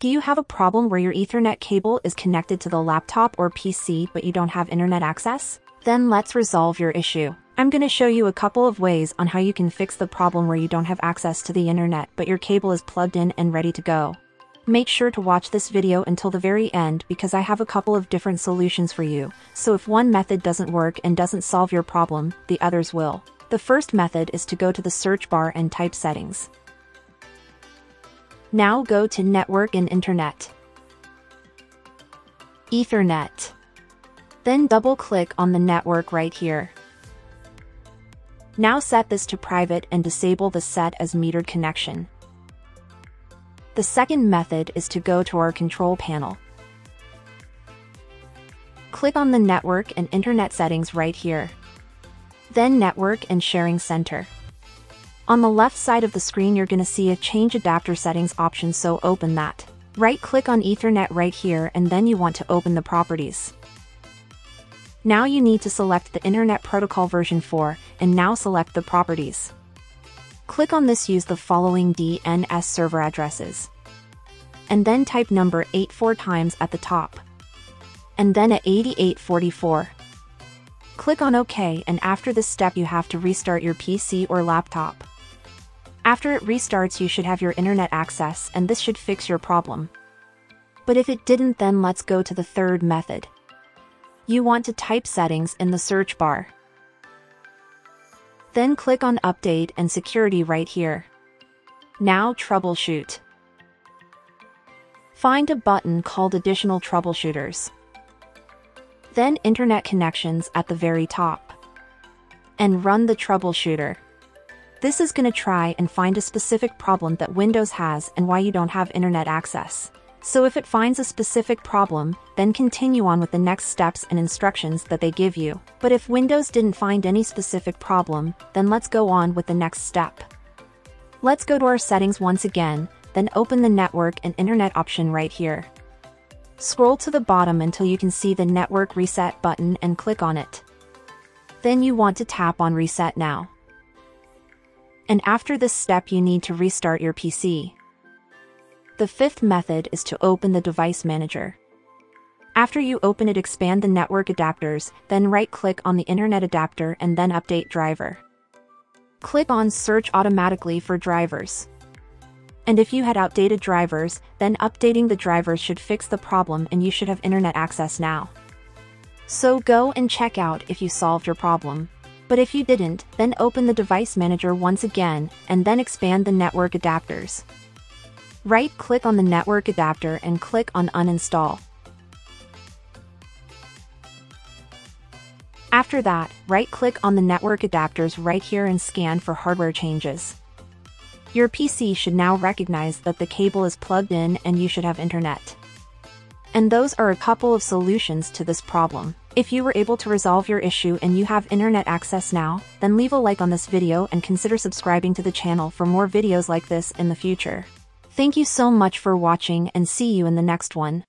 Do you have a problem where your Ethernet cable is connected to the laptop or PC but you don't have internet access? Then let's resolve your issue. I'm going to show you a couple of ways on how you can fix the problem where you don't have access to the internet but your cable is plugged in and ready to go. Make sure to watch this video until the very end because I have a couple of different solutions for you, so if one method doesn't work and doesn't solve your problem, the others will. The first method is to go to the search bar and type settings. Now go to Network and Internet. Ethernet. Then double-click on the network right here. Now set this to private and disable the set as metered connection. The second method is to go to our control panel. Click on the network and internet settings right here. Then network and sharing center. On the left side of the screen you're to see a change adapter settings option so open that. Right click on ethernet right here and then you want to open the properties. Now you need to select the Internet Protocol version 4 and now select the properties. Click on this use the following DNS server addresses. And then type number 84 times at the top. And then at 8844. Click on OK and after this step you have to restart your PC or laptop. After it restarts you should have your internet access and this should fix your problem. But if it didn't then let's go to the third method. You want to type settings in the search bar. Then click on Update and Security right here. Now troubleshoot. Find a button called Additional Troubleshooters. Then Internet Connections at the very top. And run the troubleshooter. This is going to try and find a specific problem that Windows has and why you don't have internet access. So if it finds a specific problem, then continue on with the next steps and instructions that they give you. But if Windows didn't find any specific problem, then let's go on with the next step. Let's go to our settings once again, then open the network and internet option right here. Scroll to the bottom until you can see the network reset button and click on it. Then you want to tap on reset now and after this step you need to restart your PC. The fifth method is to open the device manager. After you open it expand the network adapters, then right-click on the internet adapter and then update driver. Click on search automatically for drivers. And if you had outdated drivers, then updating the drivers should fix the problem and you should have internet access now. So go and check out if you solved your problem. But if you didn't, then open the device manager once again, and then expand the network adapters. Right-click on the network adapter and click on Uninstall. After that, right-click on the network adapters right here and scan for hardware changes. Your PC should now recognize that the cable is plugged in and you should have internet. And those are a couple of solutions to this problem. If you were able to resolve your issue and you have internet access now, then leave a like on this video and consider subscribing to the channel for more videos like this in the future. Thank you so much for watching and see you in the next one.